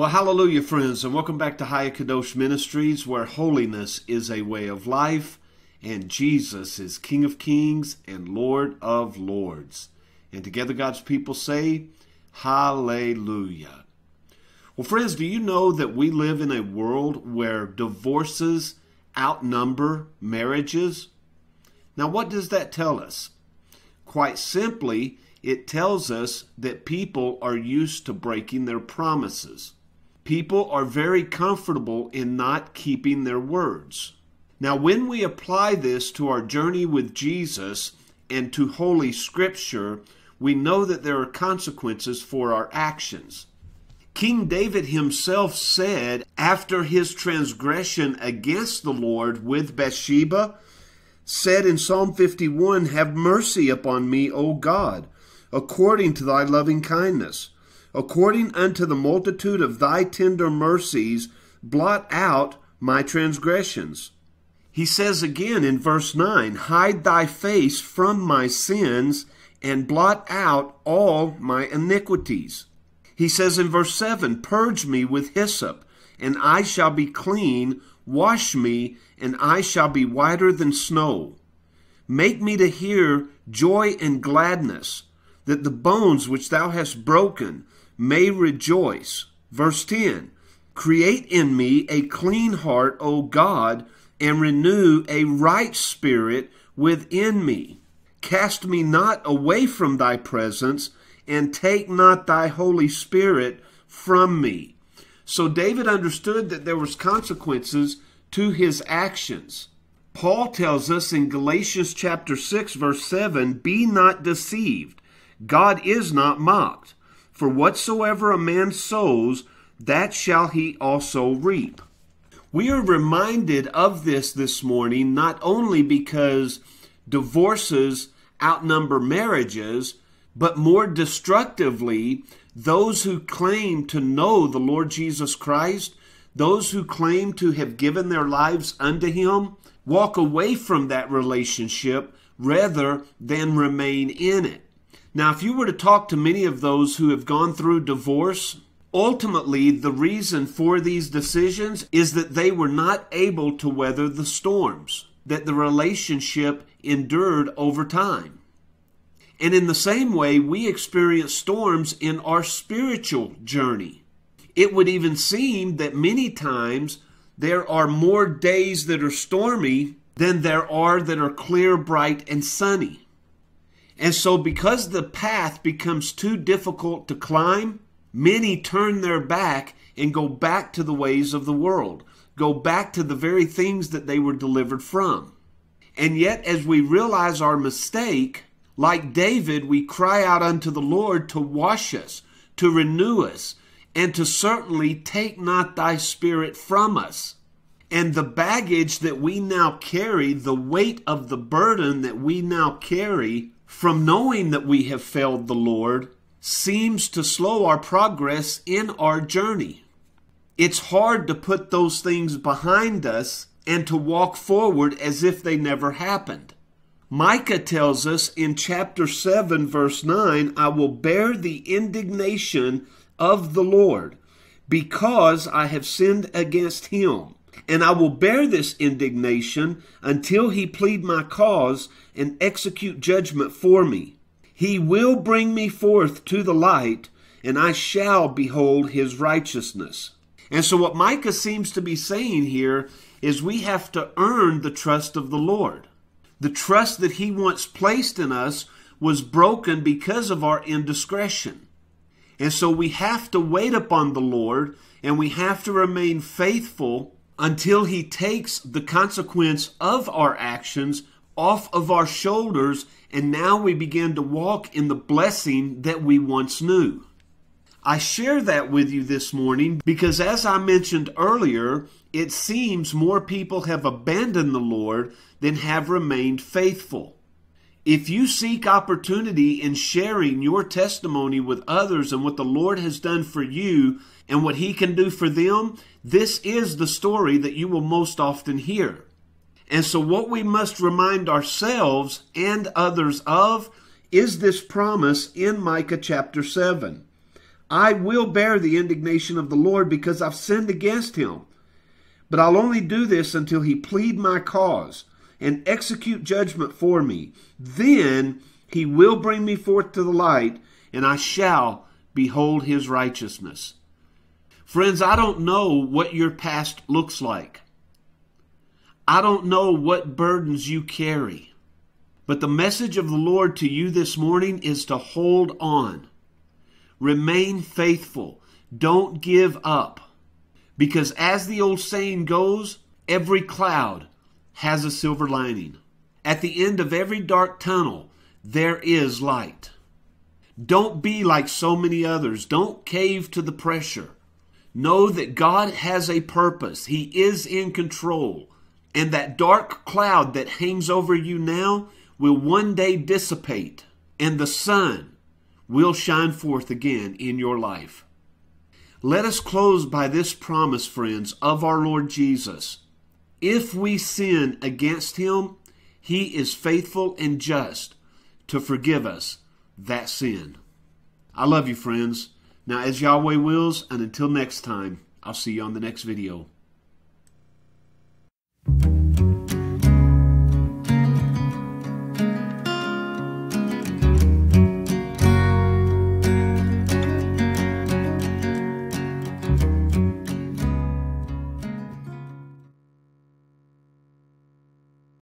Well, hallelujah, friends, and welcome back to Haya Kadosh Ministries, where holiness is a way of life and Jesus is King of Kings and Lord of Lords. And together, God's people say, Hallelujah. Well, friends, do you know that we live in a world where divorces outnumber marriages? Now, what does that tell us? Quite simply, it tells us that people are used to breaking their promises. People are very comfortable in not keeping their words. Now, when we apply this to our journey with Jesus and to Holy Scripture, we know that there are consequences for our actions. King David himself said, after his transgression against the Lord with Bathsheba, said in Psalm 51, Have mercy upon me, O God, according to thy loving kindness according unto the multitude of thy tender mercies, blot out my transgressions. He says again in verse 9, Hide thy face from my sins and blot out all my iniquities. He says in verse 7, Purge me with hyssop, and I shall be clean. Wash me, and I shall be whiter than snow. Make me to hear joy and gladness, that the bones which thou hast broken may rejoice. Verse 10 Create in me a clean heart, O God, and renew a right spirit within me. Cast me not away from thy presence, and take not thy Holy Spirit from me. So David understood that there was consequences to his actions. Paul tells us in Galatians chapter 6 verse 7, "Be not deceived. God is not mocked. For whatsoever a man sows, that shall he also reap. We are reminded of this this morning not only because divorces outnumber marriages, but more destructively, those who claim to know the Lord Jesus Christ, those who claim to have given their lives unto Him, walk away from that relationship rather than remain in it. Now, if you were to talk to many of those who have gone through divorce, ultimately the reason for these decisions is that they were not able to weather the storms that the relationship endured over time. And in the same way, we experience storms in our spiritual journey. It would even seem that many times there are more days that are stormy than there are that are clear, bright, and sunny. And so, because the path becomes too difficult to climb, many turn their back and go back to the ways of the world, go back to the very things that they were delivered from. And yet, as we realize our mistake, like David, we cry out unto the Lord to wash us, to renew us, and to certainly take not thy spirit from us. And the baggage that we now carry, the weight of the burden that we now carry, from knowing that we have failed the Lord seems to slow our progress in our journey. It's hard to put those things behind us and to walk forward as if they never happened. Micah tells us in chapter 7, verse 9, I will bear the indignation of the Lord because I have sinned against him and I will bear this indignation until he plead my cause and execute judgment for me. He will bring me forth to the light, and I shall behold his righteousness. And so, what Micah seems to be saying here is we have to earn the trust of the Lord. The trust that he once placed in us was broken because of our indiscretion. And so we have to wait upon the Lord and we have to remain faithful until He takes the consequence of our actions off of our shoulders, and now we begin to walk in the blessing that we once knew. I share that with you this morning because, as I mentioned earlier, it seems more people have abandoned the Lord than have remained faithful. If you seek opportunity in sharing your testimony with others and what the Lord has done for you and what He can do for them, this is the story that you will most often hear. And so, what we must remind ourselves and others of is this promise in Micah chapter 7. I will bear the indignation of the Lord because I've sinned against him. But I'll only do this until he plead my cause and execute judgment for me. Then he will bring me forth to the light, and I shall behold his righteousness. Friends, I don't know what your past looks like. I don't know what burdens you carry. But the message of the Lord to you this morning is to hold on. Remain faithful. Don't give up. Because as the old saying goes, every cloud has a silver lining. At the end of every dark tunnel, there is light. Don't be like so many others. Don't cave to the pressure. Know that God has a purpose. He is in control. And that dark cloud that hangs over you now will one day dissipate, and the sun will shine forth again in your life. Let us close by this promise, friends, of our Lord Jesus. If we sin against him, he is faithful and just to forgive us that sin. I love you, friends. Now, as Yahweh wills, and until next time, I'll see you on the next video.